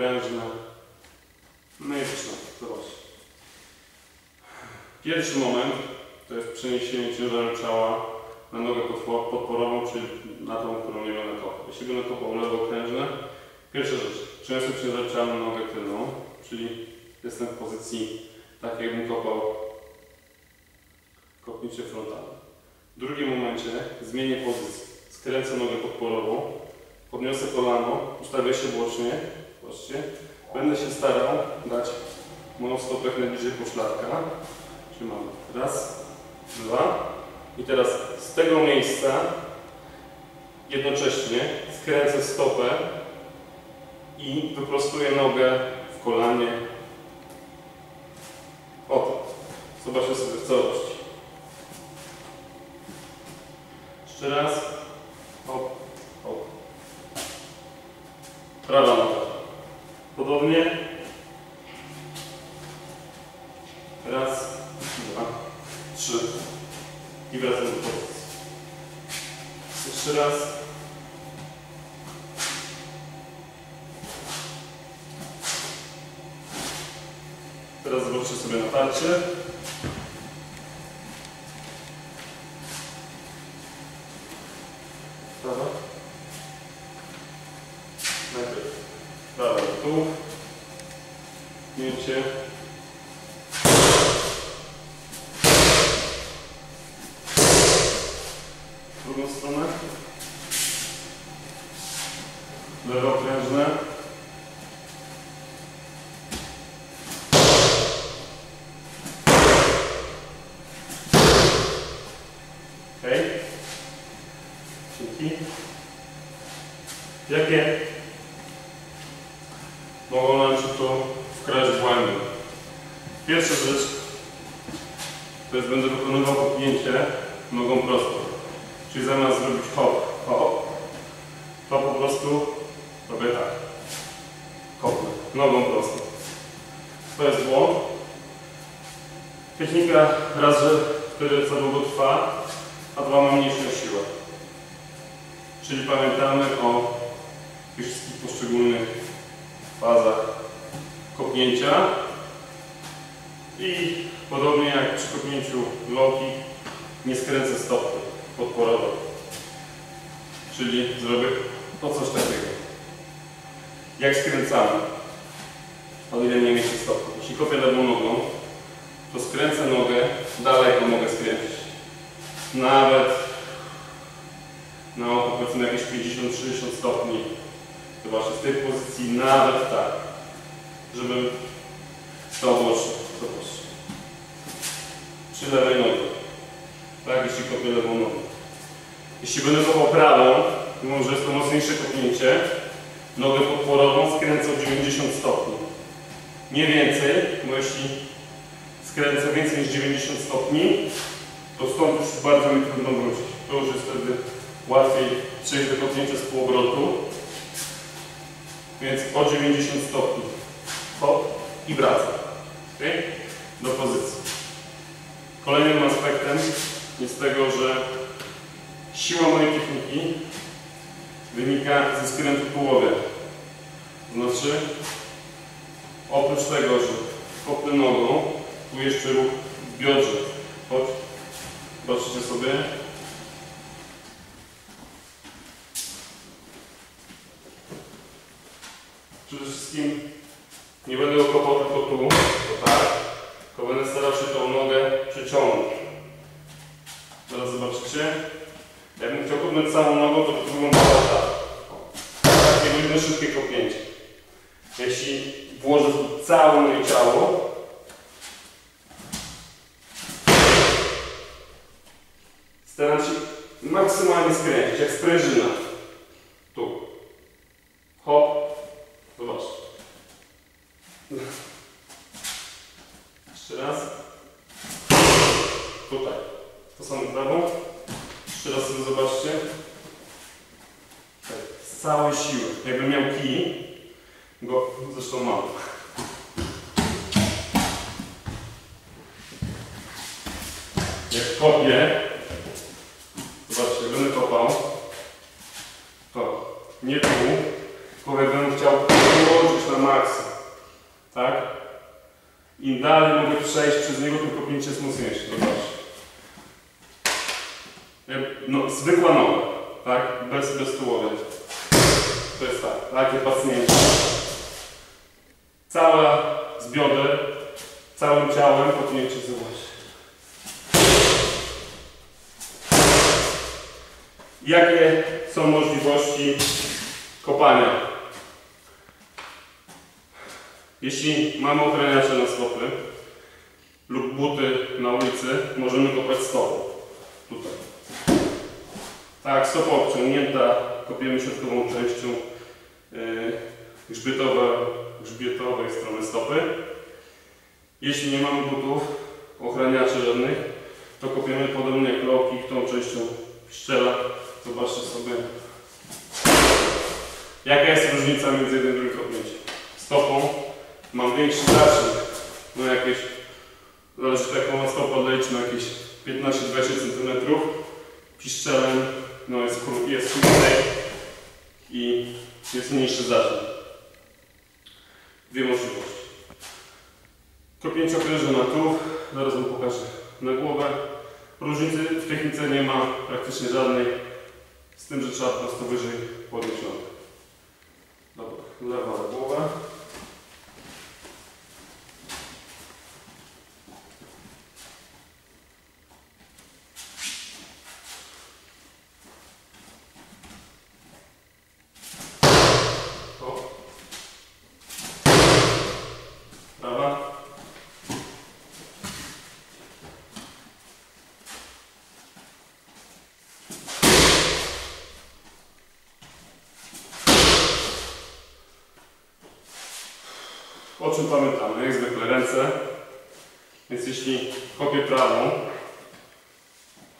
lewokrężne. No i. Pierwszy moment to jest przeniesienie ciężaru ciała na nogę podpo- podporową, czyli na tą, którą nie będę kopał. Jeśli będę kopał lewokrężne, pierwsza rzecz, przeniosę ciężar ciała na nogę tylną, czyli jestem w pozycji tak jakbym kopał kopnięcie frontalne. W drugim momencie zmienię pozycję. Skręcę nogę podporową, podniosę kolano, ustawię się bocznie, zobaczcie. Będę się starał dać moją stopę najbliżej poszlarka. Czyli mamy raz, dwa. I teraz z tego miejsca jednocześnie skręcę stopę i wyprostuję nogę w kolanie. Oto. Zobaczcie sobie w całości. Jeszcze raz. Hop, hop. Prawa noga. Podobnie. Raz, dwa, trzy. I wracam do pozycji. Jeszcze raz. Teraz zobaczcie sobie natarcie. Prawa. Najpierw prawa tu. Mięcie. W drugą stronę. Lewokrężne. Okej. Dzięki. Jakie mogą nam się tu wkraść błędy? Pierwsza rzecz to jest będę kopnięcie nogą prostą. Czyli zamiast zrobić hop, hop, to po prostu robię tak. Kopnę nogą prostą. To jest błąd. Technika raz, że wtedy za długo trwa, a dwa ma mniejszą siłę. Czyli pamiętamy o tych wszystkich poszczególnych fazach kopnięcia i podobnie jak przy kopnięciu loki nie skręcę stopy podporowej. Czyli zrobię to coś takiego. Jak skręcamy, o ile nie mieści stopy. Jeśli kopię lewą nogą, to skręcę nogę, dalej to mogę skręcić. Nawet na około powiedzmy jakieś 50-60 stopni. Zobaczcie, z tej pozycji nawet tak, żebym stał bocznie. Zobaczcie. Przy lewej nodze. Tak, jeśli kopię lewą nogą. Jeśli będę kopał prawą, mimo że jest to mocniejsze kopnięcie, nogę podporową skręcę o 90 stopni. Nie więcej, bo jeśli skręcę więcej niż 90 stopni, to stąd już bardzo mi trudno wrócić. To już jest wtedy łatwiej przejść do kopnięcia z półobrotu. Więc o 90 stopni. Hop i wracam. Okay? Do pozycji. Kolejnym aspektem jest tego, że siła mojej techniki wynika ze skrętu. To znaczy, oprócz tego, że kopnę nogą, tu jeszcze ruch w biodrze. Chodź, zobaczycie sobie. Przede wszystkim nie będę go tylko tu, to tak, tylko będę starał się tą nogę przeciągnąć. Zaraz zobaczycie. Jakbym chciał kopnąć całą nogą, to by wyglądało tak. Takie luźne, szybkie kopnięcie. Jeśli włożę całe moje ciało, staram się maksymalnie skręcić, jak sprężyna. Tu. Hop. Zobaczcie. Jeszcze raz. Tutaj. To samo prawą. Jeszcze raz sobie zobaczcie. Tak, z całej siły. Jakbym miał kij, go zresztą mam. Jak kopię, zobaczcie, jak będę kopał, to nie tu, Tylko jakbym chciał wyłożyć na maksa, tak? Im dalej mogę przejść przez niego, tym kopnięcie jest mocniejsze. Zobacz. Jak- No, zwykła noga, tak? Bez, bez tułowia. To jest tak, takie pacnięcie. Cała z bioder, całym ciałem kopnięcie, zobacz. Jakie są możliwości kopania? Jeśli mamy ochraniacze na stopy lub buty na ulicy, możemy kopać stopą. Tutaj. Tak, stopa obciągnięta, kopiemy środkową częścią yy, grzbietowej strony stopy. Jeśli nie mamy butów, ochraniaczy żadnych, to kopiemy podobnie jak tą częścią szczela. Zobaczcie sobie. Jaka jest różnica między jednym i drugim kopnięciem? Stopą mam większy zasięg, no jakieś, zależy jaką ma stopę na jakieś 15-20 cm. Piszczelem no jest, jest i jest mniejszy zasięg. Dwie możliwości. Kopięcie okręża na tu, zaraz wam pokażę na głowę. Różnicy w technice nie ma praktycznie żadnej, z tym, że trzeba po prostu wyżej podnieść nogę. Dobra, lewa głowa. O. Prawa. O czym pamiętamy? Jak zwykle ręce. Więc jeśli kopię prawą,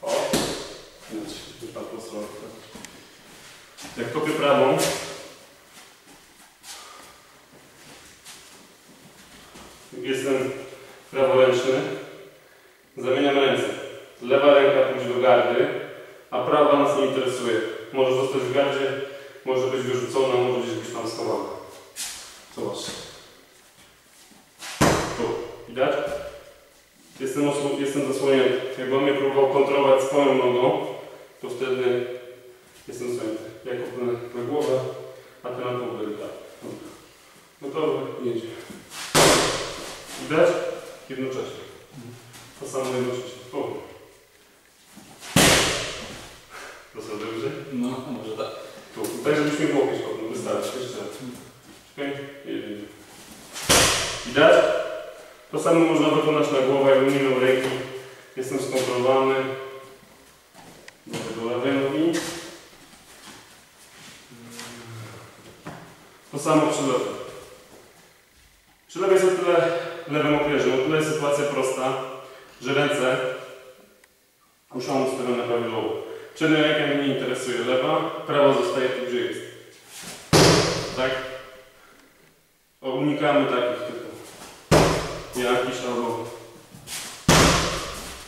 o. Jak kopię prawą, jestem praworęczny, zamieniam ręce. Lewa ręka pójdzie do gardy, a prawa nas nie interesuje. Może zostać w gardzie, może być wyrzucona, może gdzieś być tam schowana. Zobacz. Tu. Widać? Jestem, osłu- jestem zasłonięty. Jakbym mnie próbował kontrolować swoją nogą, to wtedy jestem zasłonięty. Ja kopnę na głowę, a ty na tą delikatnie. Gotowy? Jedzie. Widać? Jednocześnie. To samo jednocześnie. O. To co, dobrze? No, może tak. Tu. Tak, żebyśmy w łokieć kopnął. Wystarczy. Jeszcze raz. Czekaj. Jedzie. Widać? To samo można wykonać na głowę, nie miał ręki. Jestem skontrolowany. Do lewej nogi. To samo przy lewej. Przy lewej jest o tyle lewym okrężem, o tyle jest sytuacja prosta, że ręce muszą ustawione prawidłowo. Przednia ręka mnie nie interesuje, lewa, prawa zostaje tu, gdzie jest. Tak? O, Unikamy takich typów. Jakiś albo...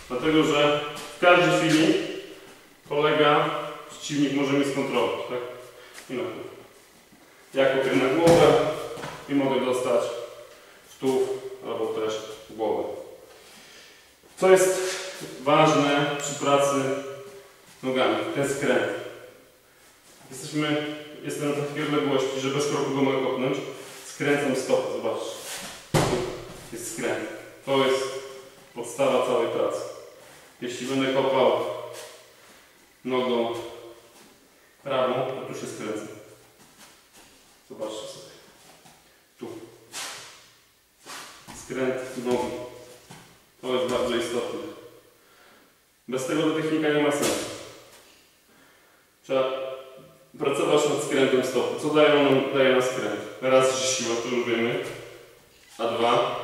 Dlatego, że w każdej chwili kolega, przeciwnik może mnie skontrolować, tak? I na to. Ja kopię na głowę i mogę dostać w tuł albo też głowę. Co jest ważne przy pracy nogami? Ten skręt. Jesteśmy, jestem na takiej odległości, że bez kroku go mogę kopnąć. Skręcam stopę, zobaczcie. Jest skręt. To jest podstawa całej pracy. Jeśli będę kopał nogą prawą, to tu się skręcę. Zobaczcie sobie. Tu. Skręt nogi. To jest bardzo istotne. Bez tego ta technika nie ma sensu. Trzeba pracować nad skrętem stopy. Co daje nam, daje nam skręt? Raz, że siła, to już wiemy. A dwa,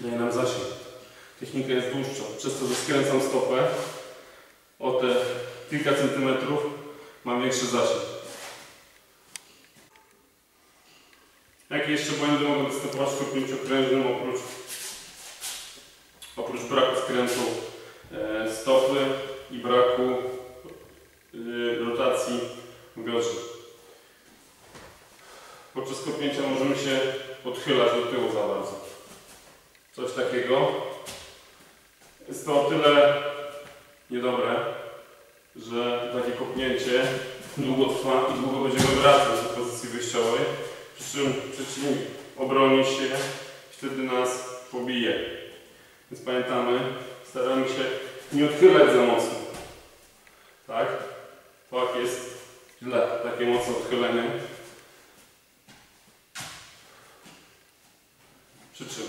daje nam zasięg. Technika jest dłuższa. Przez to, że skręcam stopę o te kilka centymetrów, mam większy zasięg. będę mogę występować w stopniu pięciokrężnym oprócz, oprócz braku skrętu e, stopy i braku e, rotacji gorzy. Podczas kopnięcia możemy się odchylać do tyłu za bardzo. Coś takiego. Jest to o tyle niedobre, że takie kopnięcie długo trwa i długo będziemy wracać do pozycji wyjściowej, przy czym przeciwnik obroni się wtedy nas pobije. Więc pamiętamy, staramy się nie odchylać za mocno. Tak? Tak jest źle, takie mocne odchylenie. Przy czym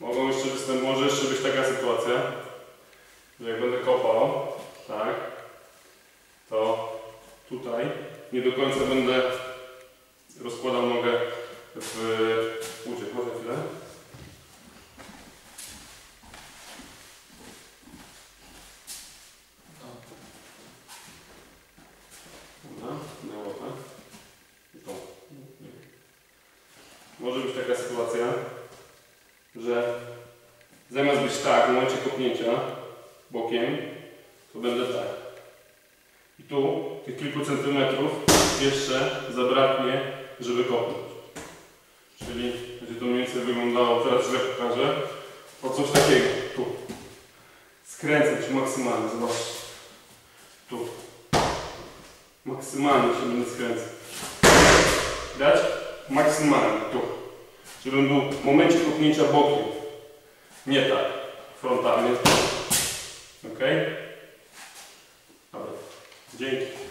mogą jeszcze występ, może jeszcze być taka sytuacja, że jak będę kopał, tak, to tutaj nie do końca będę rozkładał nogę w udzie. Może chwilę? Dobra, na łapę. I to. Może być taka sytuacja, że zamiast być tak w momencie kopnięcia bokiem, to będę tak. I tu tych kilku centymetrów jeszcze zabraknie, żeby kopnąć. Czyli będzie to mniej więcej wyglądało, teraz źle pokażę, o coś takiego. Tu. Skręcę się maksymalnie, zobaczcie. Tu. Maksymalnie się będę skręcać. Dać? Maksymalnie, tu. Żebym był w momencie kopnięcia bokiem. Nie tak. Frontalnie. Ok? Jake.